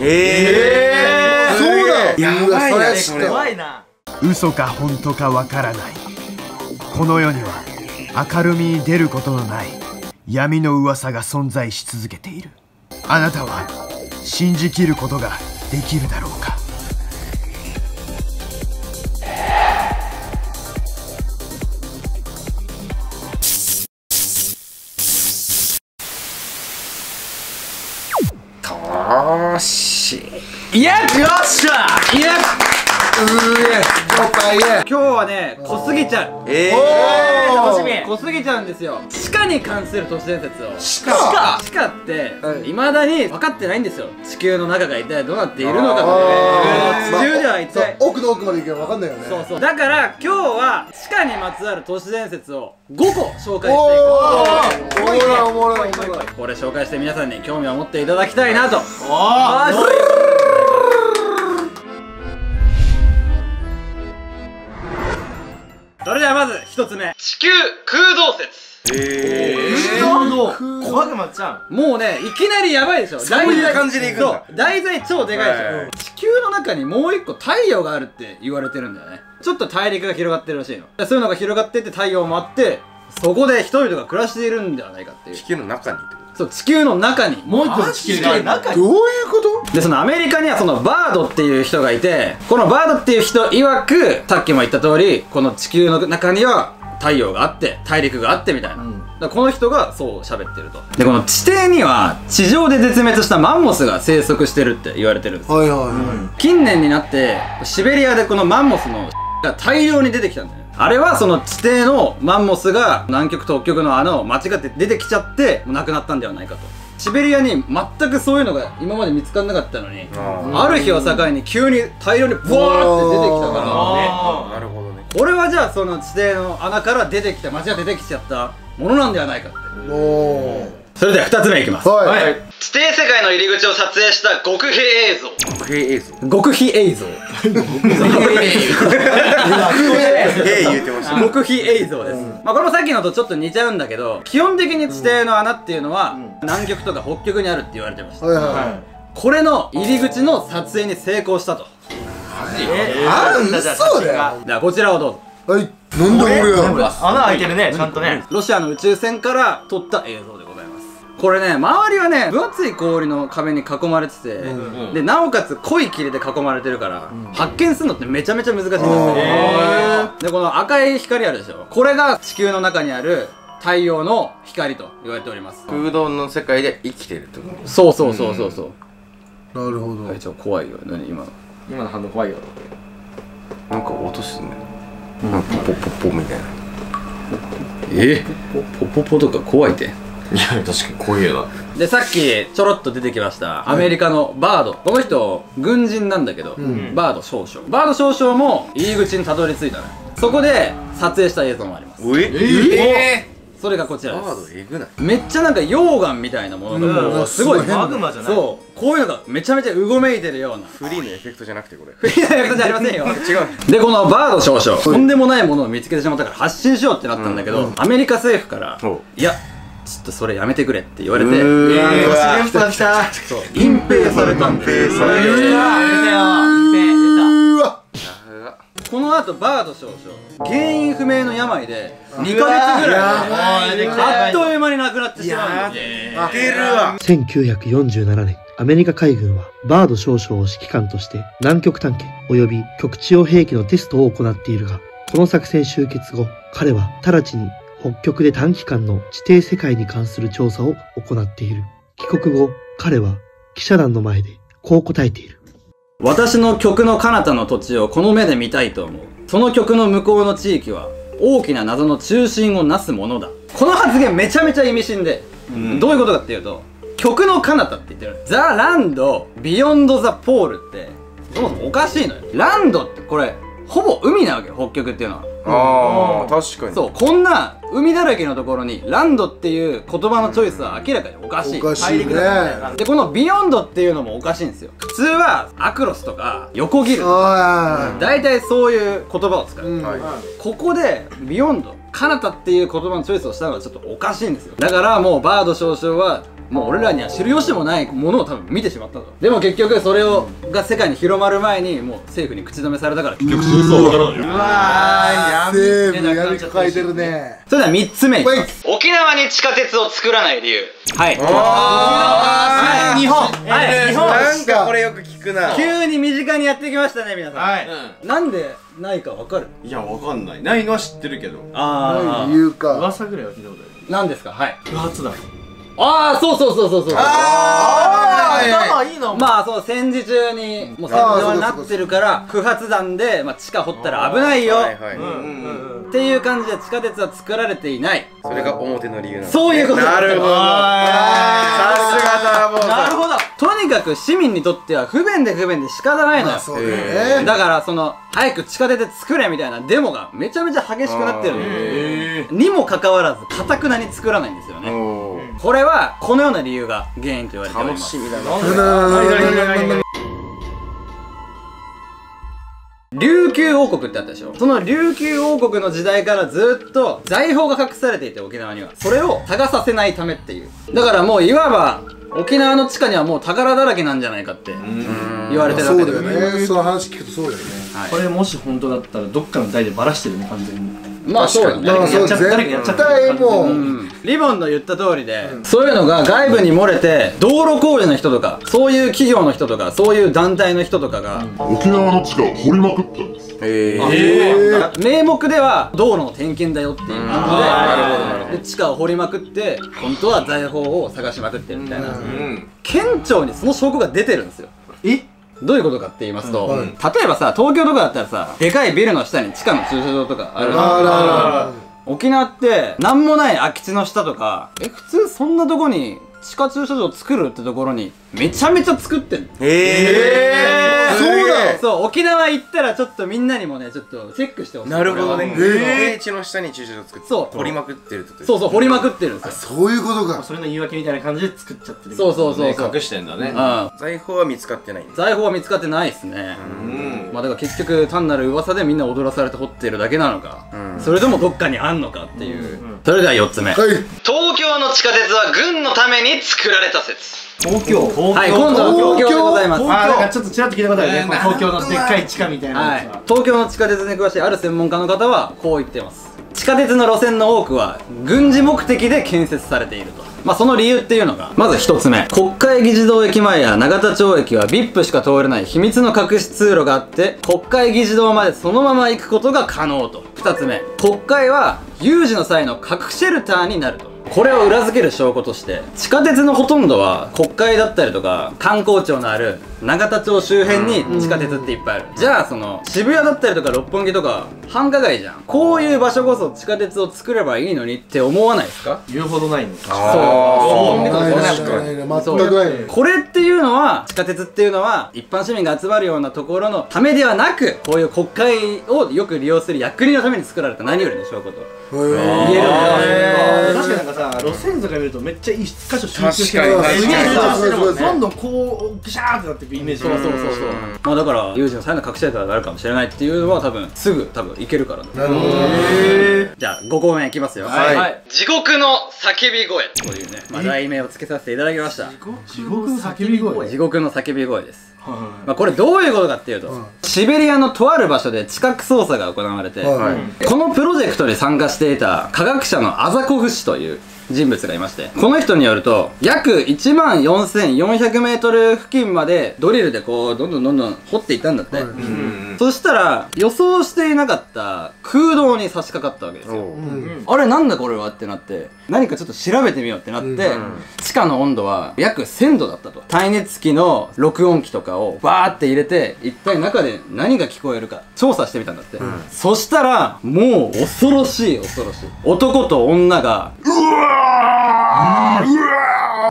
えー、そうだ。やばいな。それ怖いな。嘘か本当かわからない。この世には明るみに出ることのない。闇の噂が存在し続けている。あなたは信じきることができるだろうかいやよっしゃいや今日はね濃すぎちゃう。ええー楽しみ。濃すぎちゃうんですよ。地下に関する都市伝説を。地下？地下。ってはい。いまだに分かってないんですよ。地球の中が一体どうなっているのかあって地球では一体奥の奥まで行けば分かんないよね。そうそう。だから今日は地下にまつわる都市伝説を5個紹介していおくー。おもろいおもろいおもろいこれ紹介して皆さんに興味を持っていただきたいなとそれではまず1つ目。地球空洞説。え怖くなっちゃうもうねいきなりやばいでしょ。そういう感じでいくんだ。題材超でかいでしょ、はい。地球の中にもう一個太陽があるって言われてるんだよね。ちょっと大陸が広がってるらしいの。でそういうのが広がってって太陽もあってそこで人々が暮らしているんではないかっていう。地球の中にってこそう地球の中に。もう一個の地球がある中に？どういうこと？でそのアメリカにはそのバードっていう人がいてこのバードっていう人曰くさっきも言った通りこの地球の中には太陽があって大陸があってみたいな、だからこの人がそう喋ってると。でこの地底には地上で絶滅したマンモスが生息してるって言われてるんですよ。はいはいは近年になってシベリアでこのマンモスのが大量に出てきたんだよねあれはその地底のマンモスが南極と北極の穴を間違って出てきちゃってもうなくなったんではないかと。シベリアに全くそういうのが今まで見つからなかったのにあある日を境に急に大量にブワーって出てきたかなるほどね。ら俺はじゃあその地底の穴から出てきた間違って出てきちゃったものなんではないかって。いおーそれでは2つ目いきます。はい。地底世界の入り口を撮影した極秘映像。特兵映像。極秘映像。極秘映像。です、まあこれもさっきのとちょっと似ちゃうんだけど基本的に地底の穴っていうのは南極とか北極にあるって言われてました。はいはこれの入り口の撮影に成功したと。いあ嘘だよではこちらをどうぞ。はい。なんで俺や穴開いてるねちゃんとね。ロシアの宇宙船から撮った映像ですこれね周りはね分厚い氷の壁に囲まれてて、でなおかつ濃い霧で囲まれてるから、発見するのってめちゃめちゃ難しいんですよでこの赤い光あるでしょ。これが地球の中にある太陽の光と言われております。空洞の世界で生きてるってこと？そうそうそうそうそう、なるほど。あいつは怖いよ何今。の今の反応怖いよなんか音すんね。なんかポッポッポッみたいな。え？ポポポとか怖いていや確かに怖いよでさっきちょろっと出てきましたアメリカのバード。この人軍人なんだけど、バード少将。バード少将も入り口にたどり着いたのよ。そこで撮影した映像もあります。え？え？それがこちらバです。ードえぐない？めっちゃなんか溶岩みたいなものがこうすごいすごいマグマじゃない？そう。こういうのがめちゃめちゃうごめいてるような。フリーのエフェクトじゃなくてこれ。フリーな役じゃありませんよ。違う。でこのバード少将。とんでもないものを見つけてしまったから発信しようってなったんだけど、アメリカ政府からいやちょっとそれやめてくれって言われて。うーわ。ーわ。来た隠蔽されたんで隠蔽され出たようわ。この後バード少将原因不明の病で2ヶ月ぐらいであっという間に亡くなってしまうんです出るわ。1947年、アメリカ海軍はバード少将を指揮官として南極探検及び極地用兵器のテストを行っているが、この作戦終結後、彼は直ちに北極で短期間の地底世界に関する調査を行っている。帰国後、彼は記者団の前でこう答えている。私の曲の彼方の土地をこの目で見たいと思う。その曲の向こうの地域は大きな謎の中心をなすものだ。この発言めちゃめちゃ意味深で、どういうことかっていうと曲の彼方って言ってる。ザ・ランド・ビヨンド・ザ・ポールってそもそもおかしいのよ。ランドってこれほぼ海なわけよ北極っていうのは。ああ確かに。そうこんな海だらけのところにランドっていう言葉のチョイスは明らかにおかしい。おかしいね。でこの beyond っていうのもおかしいんですよ。普通は across とか横切るあ大体そういう言葉を使う、うん。はい。ここで beyond 彼方っていう言葉のチョイスをしたのはちょっとおかしいんですよ。だからもうバード少将はもう俺らには知る由もないものを多分見てしまったと。でも結局それをが世界に広まる前にもう政府に口止めされたから結局真相は分からないよあー西武闇抱えてるね。それでは3つ目いきはい。ます沖縄に地下鉄を作らない理由。はい。あ日本。はい日本。なんか。これよく聞くな。急に身近にやってきましたね皆さん、はい。なんでないか分かる？いやわかんない。ないのは知ってるけど。あ理由か。噂ぐらいは聞いたことある。あ何ですか？はい。不発弾ああそうそうそうそうそう。あー頭いいのまあそう戦時中にもう戦場になってるから不発弾で、まあ、地下掘ったら危ないよ。はいはい、っていう感じで地下鉄は作られていない。それが表の理由なんですそういうこと。なるほど。さすがターボーさんなるほど。とにかく市民にとっては不便で不便で仕方ないのよ。そうだよね。だからその早く地下鉄作れみたいなデモがめちゃめちゃ激しくなってるにもかかわらずかたくなに作らないんですよねこれはこのような理由が原因と言われております。楽しみだな琉球王国ってあったでしょ。その琉球王国の時代からずっと財宝が隠されていて沖縄には。それを探させないためっていう。だからもういわば沖縄の地下にはもう宝だらけなんじゃないかって言われてるわそうだよね。その話聞くとそうだよね。これもし本当だったらどっかの台でバラしてるね完全にまあそうだね。まあそう絶った対も。ううん。リボンの言った通りで、そういうのが外部に漏れて道路工事の人とかそういう企業の人とかそういう団体の人とかが、沖縄の地下を掘りまくったんです。へええ名目では道路の点検だよっていう。なるほどなるほ感じでで地下を掘りまくって本当は財宝を探しまくってるみたいな。うん。県庁にその証拠が出てるんですよ。え？どういうことかって言いますと、はい。例えばさ東京とかだったらさでかいビルの下に地下の駐車場とかあるあ沖縄って何もない空き地の下とかえ普通そんなとこに地下駐車場作るってところにめちゃめちゃ作ってんの。へえそうだ。そう沖縄行ったらちょっとみんなにもねちょっとチェックしてほしい。なるほどね。平地の下に駐車場作ってそう。掘りまくってるってそうそう掘りまくってるんですよ。そういうことか。それの言い訳みたいな感じで作っちゃってるそうそうそうそう。隠してんだねうん。財宝は見つかってないんです財宝は見つかってないですね。うん。まあだから結局単なる噂でみんな踊らされて掘ってるだけなのか、うん。それともどっかにあんのかっていう、それでは4つ目、はい。東京の地下鉄は軍のために作られた説。東京。東はい今度は東京でございます。あーなんかちょっとちらっと聞いたことあるね。この東京のでっかい地下みたいなは。い。東京の地下鉄に詳しいある専門家の方はこう言ってます。地下鉄の路線の多くは軍事目的で建設されていると。まあその理由っていうのがまず一つ目。国会議事堂駅前や永田町駅は VIP しか通れない秘密の隠し通路があって国会議事堂までそのまま行くことが可能と2つ目。国会は有事の際の核シェルターになると。これを裏付ける証拠として地下鉄のほとんどは国会だったりとか観光庁のある永田町周辺に地下鉄っていっぱいある、じゃあその渋谷だったりとか六本木とか繁華街じゃん。こういう場所こそ地下鉄を作ればいいのにって思わないですか？言うほどないのあそう。ないない確かないない全くないこれっていうのは地下鉄っていうのは一般市民が集まるようなところのためではなくこういう国会をよく利用する役人のために作られた何よりの証拠と言えるんだよ路線図から見るとめっちゃ一箇所集中して確かに。すげえどんどんこうギシャーってなっていくイメージそうそうそうそうまあだから有事の際の隠し方があるかもしれないっていうのは多分すぐ多分いけるからなるほどじゃあ5個目いきますよはい地獄の叫び声というね、まあ、題名をつけさせていただきました地獄の叫び声地獄の叫び声ですまあ、これどういうことかっていうと、シベリアのとある場所で地殻捜査が行われて、このプロジェクトに。参加していた科学者のアザコフ氏という人物がいまして。この人によると約1万4400メートル付近までドリルでこうどんどんどんどん掘っていったんだって、そしたら予想していなかった空洞に差し掛かったわけですよ。あれなんだこれはってなって何かちょっと調べてみようってなって、地下の温度は約1000度だったと。耐熱器の録音機とかをバーって入れて一体中で何が聞こえるか調査してみたんだって、そしたらもう恐ろしい恐ろしい。男と女がうわーうわ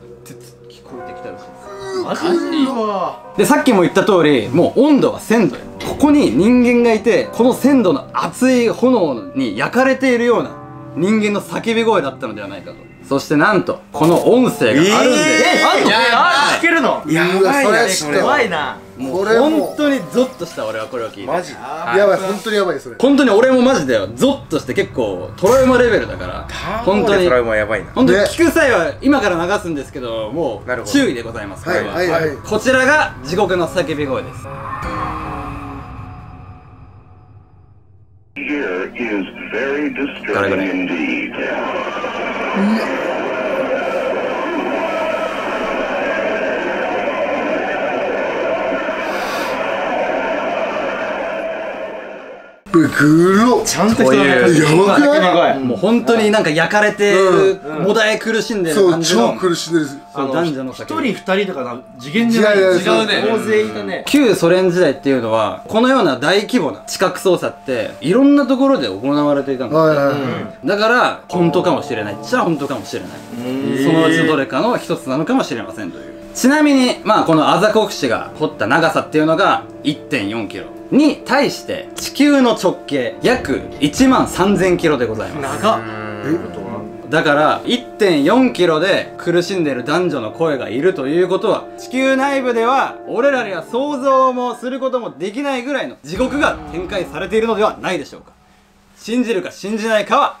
ーって聞こえてきたらしいですマジうわでさっきも言った通りもう温度は1000度よここに人間がいてこの1000度の熱い炎に焼かれているような人間の叫び声だったのではないかと。そしてなんとこの音声があるんです、えーあんのあ聞けるの？やうわそればいなはいなもう本当にゾッとした俺はこれを聞いて。マジ。やばい本当にやばいそれ本当に俺もマジでゾッとして結構トラウマレベルだから。本当にトラウマやばいな。本当にね聞く際は今から流すんですけどもう注意でございますこはれは、いはいはい。こちらが地獄の叫び声です。Here is very disturbing indeed. うぐろちゃんと人のやばくない？もう本当になんか焼かれてる、もだえ苦しんでるそう感じの。超苦しんでるそう男女の一人二人とかな次元じゃない。違うね。大勢いたね。旧ソ連時代っていうのはこのような大規模な地殻捜査っていろんなところで行われていたんですだから本当かもしれない。っちゃ本当かもしれない。そのうちどれかの一つなのかもしれませんという。ちなみにまあこのアザコフシが掘った長さっていうのが1 4キロに対して地球の直径約1万3000キロでございます。長っ。だから1 4キロで苦しんでいる男女の声がいるということは地球内部では俺らには想像もすることもできないぐらいの地獄が展開されているのではないでしょうか。信じるか信じないかは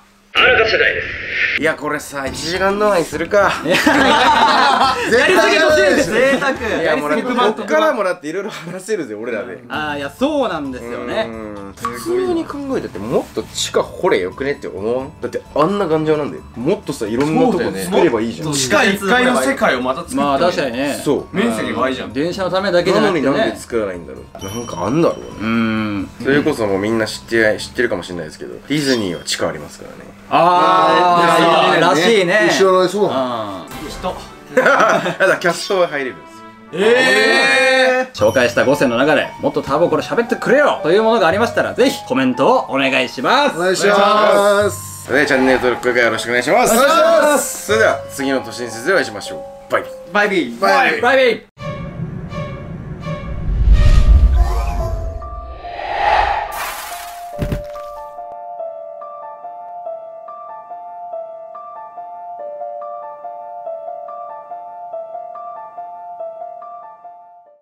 いやこれさ1時間動画にするか。やりすぎとしてる贅沢いやもうだってこっからもだっていろいろ話せるぜ俺らで。ああいやそうなんですよね。うん普通に考えててもっと地下掘れよくねって思わんだってあんな頑丈なんでもっとさいろんなとこ作ればいいじゃん。地下1階の世界をまた作ってまあ確かにね。そう。面積倍じゃん。電車のためだけじゃななくてね。のになんで作らないんだろう。なんかあんだろうね。うーんそれこそもうみんな知って知ってるかもしれないですけどディズニーは地下ありますからね。ああらしいね。知らないそうな人。ただキャストは入れるんですよ。え紹介した5選の中でもっとターボこれ喋ってくれよ。というものがありましたらぜひコメントをお願いします。お願いします。それではチャンネル登録よろしくお願いします。お願いします。それでは次の都市伝説でお会いしましょう。バイバイバイビー。バイバイビー